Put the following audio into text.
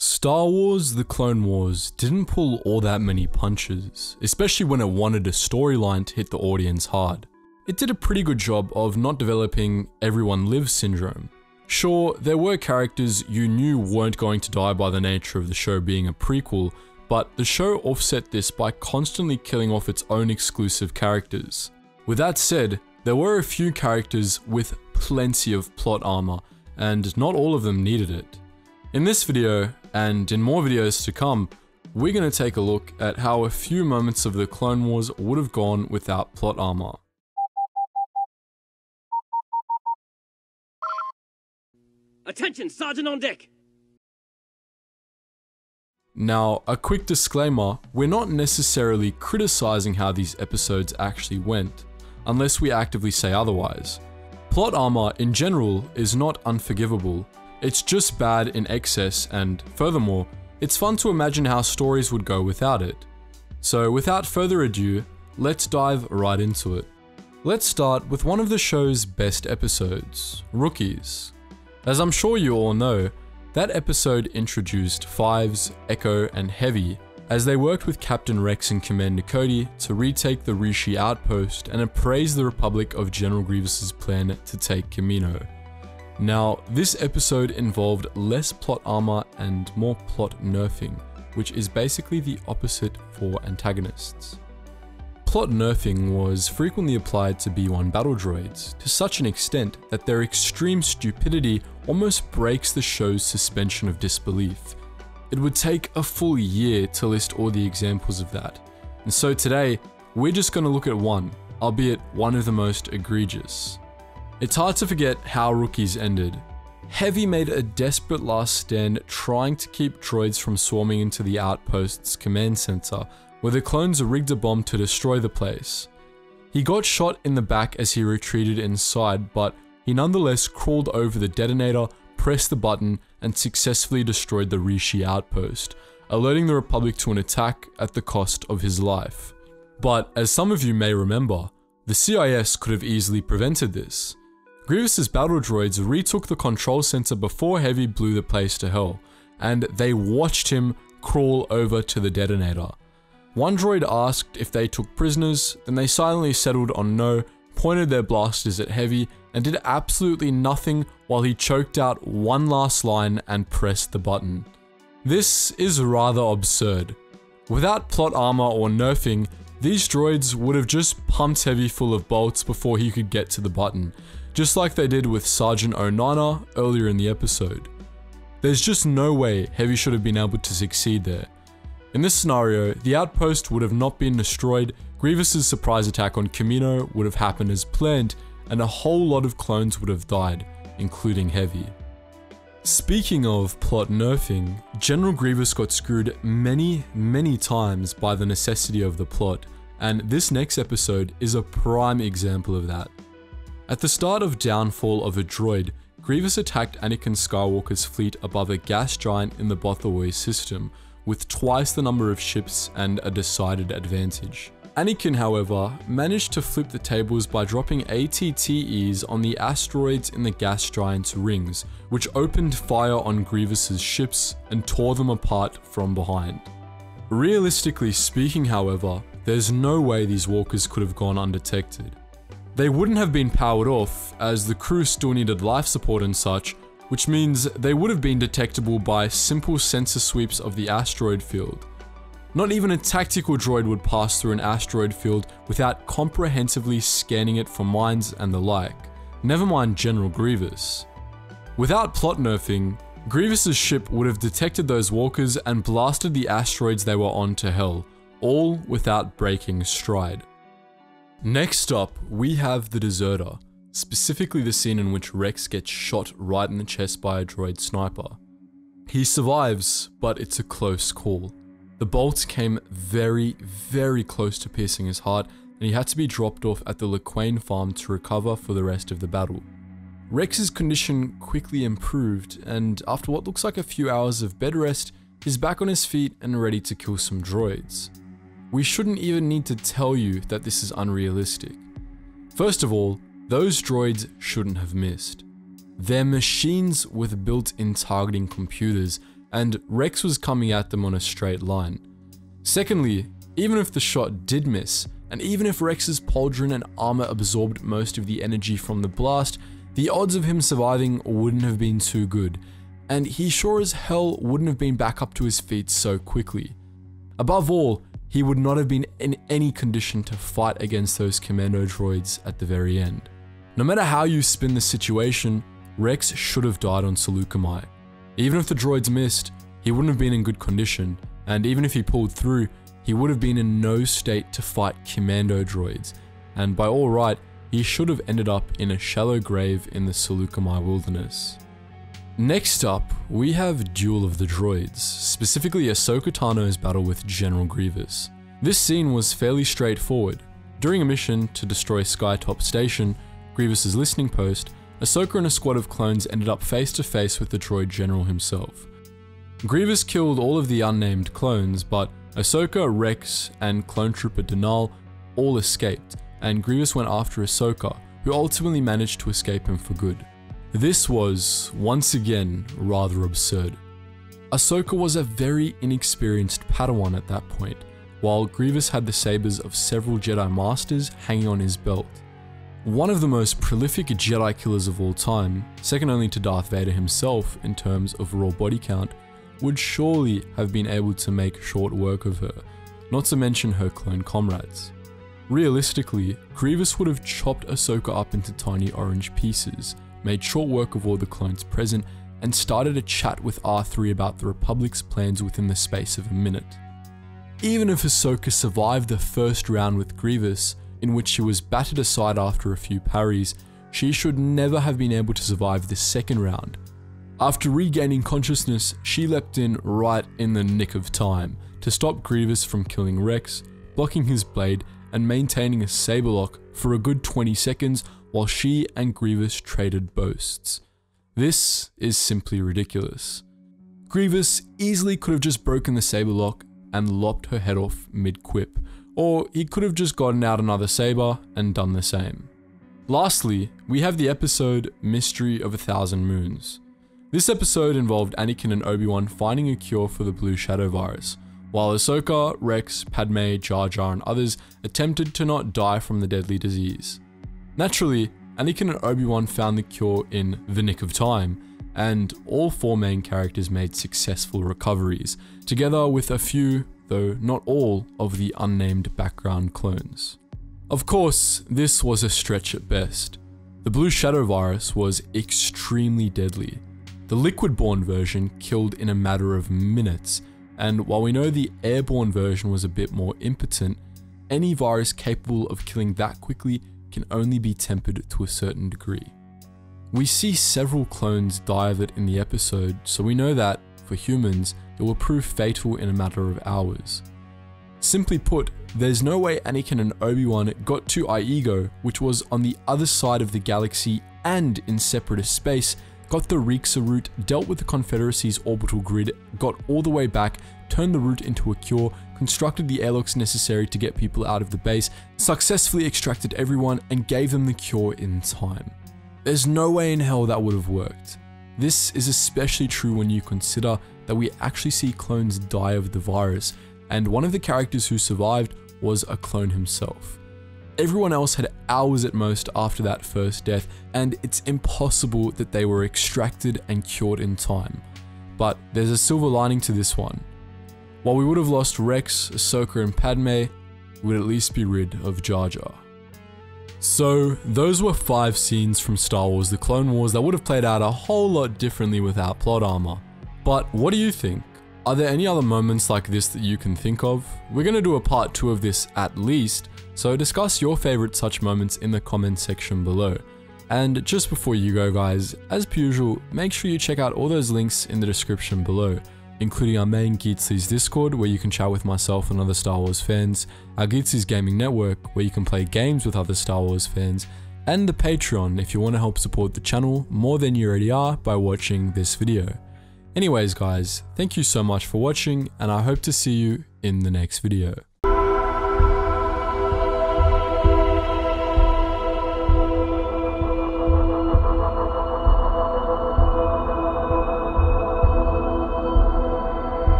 Star Wars The Clone Wars didn't pull all that many punches, especially when it wanted a storyline to hit the audience hard. It did a pretty good job of not developing everyone lives syndrome. Sure, there were characters you knew weren't going to die by the nature of the show being a prequel, but the show offset this by constantly killing off its own exclusive characters. With that said, there were a few characters with plenty of plot armor, and not all of them needed it. In this video, and in more videos to come, we're going to take a look at how a few moments of the Clone Wars would have gone without plot armor. Attention, Sergeant on deck! Now, a quick disclaimer, we're not necessarily criticizing how these episodes actually went, unless we actively say otherwise. Plot armor in general is not unforgivable, it's just bad in excess and, furthermore, it's fun to imagine how stories would go without it. So without further ado, let's dive right into it. Let's start with one of the show's best episodes, Rookies. As I'm sure you all know, that episode introduced Fives, Echo, and Hevy as they worked with Captain Rex and Commander Cody to retake the Rishi outpost and appraise the Republic of General Grievous's plan to take Kamino. Now, this episode involved less plot armor and more plot nerfing, which is basically the opposite for antagonists. Plot nerfing was frequently applied to B1 battle droids, to such an extent that their extreme stupidity almost breaks the show's suspension of disbelief. It would take a full year to list all the examples of that, and so today, we're just going to look at one, albeit one of the most egregious. It's hard to forget how Rookies ended. Hevy made a desperate last stand trying to keep droids from swarming into the outpost's command center where the clones rigged a bomb to destroy the place. He got shot in the back as he retreated inside, but he nonetheless crawled over the detonator, pressed the button, and successfully destroyed the Rishi outpost, alerting the Republic to an attack at the cost of his life. But as some of you may remember, the CIS could have easily prevented this. Grievous's battle droids retook the control center before Hevy blew the place to hell, and they watched him crawl over to the detonator. One droid asked if they took prisoners, then they silently settled on no, pointed their blasters at Hevy, and did absolutely nothing while he choked out one last line and pressed the button. This is rather absurd. Without plot armor or nerfing, these droids would have just pumped Hevy full of bolts before he could get to the button, just like they did with Sergeant O'Niner earlier in the episode. There's just no way Hevy should have been able to succeed there. In this scenario, the outpost would have not been destroyed, Grievous's surprise attack on Kamino would have happened as planned, and a whole lot of clones would have died, including Hevy. Speaking of plot nerfing, General Grievous got screwed many, many times by the necessity of the plot, and this next episode is a prime example of that. At the start of Downfall of a Droid, Grievous attacked Anakin Skywalker's fleet above a gas giant in the Bothawui system, with twice the number of ships and a decided advantage. Anakin, however, managed to flip the tables by dropping ATTEs on the asteroids in the gas giant's rings, which opened fire on Grievous's ships and tore them apart from behind. Realistically speaking, however, there's no way these walkers could have gone undetected. They wouldn't have been powered off, as the crew still needed life support and such, which means they would have been detectable by simple sensor sweeps of the asteroid field. Not even a tactical droid would pass through an asteroid field without comprehensively scanning it for mines and the like, never mind General Grievous. Without plot nerfing, Grievous's ship would have detected those walkers and blasted the asteroids they were on to hell, all without breaking stride. Next up, we have the Deserter, specifically the scene in which Rex gets shot right in the chest by a droid sniper. He survives, but it's a close call. The bolts came very, very close to piercing his heart, and he had to be dropped off at the Lawquane farm to recover for the rest of the battle. Rex's condition quickly improved, and after what looks like a few hours of bed rest, he's back on his feet and ready to kill some droids. We shouldn't even need to tell you that this is unrealistic. First of all, those droids shouldn't have missed. They're machines with built-in targeting computers, and Rex was coming at them on a straight line. Secondly, even if the shot did miss, and even if Rex's pauldron and armor absorbed most of the energy from the blast, the odds of him surviving wouldn't have been too good, and he sure as hell wouldn't have been back up to his feet so quickly. Above all, he would not have been in any condition to fight against those commando droids at the very end. No matter how you spin the situation, Rex should have died on Saleucami. Even if the droids missed, he wouldn't have been in good condition, and even if he pulled through, he would have been in no state to fight commando droids, and by all right, he should have ended up in a shallow grave in the Saleucami wilderness. Next up, we have Duel of the Droids, specifically Ahsoka Tano's battle with General Grievous. This scene was fairly straightforward. During a mission to destroy Skytop Station, Grievous's listening post, Ahsoka and a squad of clones ended up face to face with the droid general himself. Grievous killed all of the unnamed clones, but Ahsoka, Rex, and clone trooper Denal all escaped, and Grievous went after Ahsoka, who ultimately managed to escape him for good. This was, once again, rather absurd. Ahsoka was a very inexperienced Padawan at that point, while Grievous had the sabers of several Jedi Masters hanging on his belt. One of the most prolific Jedi killers of all time, second only to Darth Vader himself in terms of raw body count, would surely have been able to make short work of her, not to mention her clone comrades. Realistically, Grievous would have chopped Ahsoka up into tiny orange pieces, made short work of all the clones present, and started a chat with R3 about the Republic's plans within the space of a minute. Even if Ahsoka survived the first round with Grievous, in which she was battered aside after a few parries, she should never have been able to survive the second round. After regaining consciousness, she leapt in right in the nick of time to stop Grievous from killing Rex, blocking his blade and maintaining a saber lock for a good 20 seconds while she and Grievous traded boasts. This is simply ridiculous. Grievous easily could have just broken the saber lock and lopped her head off mid quip, or he could have just gotten out another saber and done the same. Lastly, we have the episode Mystery of a Thousand Moons. This episode involved Anakin and Obi-Wan finding a cure for the Blue Shadow virus, while Ahsoka, Rex, Padme, Jar Jar and others attempted to not die from the deadly disease. Naturally, Anakin and Obi-Wan found the cure in the nick of time, and all four main characters made successful recoveries, together with a few, though not all, of the unnamed background clones. Of course, this was a stretch at best. The Blue Shadow virus was extremely deadly. The liquid-borne version killed in a matter of minutes, and while we know the airborne version was a bit more impotent, any virus capable of killing that quickly can only be tempered to a certain degree. We see several clones die of it in the episode, so we know that, for humans, it will prove fatal in a matter of hours. Simply put, there's no way Anakin and Obi-Wan got to Iego, which was on the other side of the galaxy and in separatist space, got the Reeksa root, dealt with the Confederacy's orbital grid, got all the way back, turned the root into a cure, constructed the airlocks necessary to get people out of the base, successfully extracted everyone, and gave them the cure in time. There's no way in hell that would have worked. This is especially true when you consider that we actually see clones die of the virus, and one of the characters who survived was a clone himself. Everyone else had hours at most after that first death, and it's impossible that they were extracted and cured in time. But there's a silver lining to this one. While we would have lost Rex, Ahsoka, and Padme, we would at least be rid of Jar Jar. So, those were five scenes from Star Wars The Clone Wars that would have played out a whole lot differently without plot armor. But what do you think? Are there any other moments like this that you can think of? We're going to do a part 2 of this at least, so discuss your favorite such moments in the comment section below. And just before you go guys, as per usual, make sure you check out all those links in the description below, including our main Geetsly's Discord where you can chat with myself and other Star Wars fans, our Geetsly's Gaming Network where you can play games with other Star Wars fans, and the Patreon if you want to help support the channel more than you already are by watching this video. Anyways guys, thank you so much for watching and I hope to see you in the next video.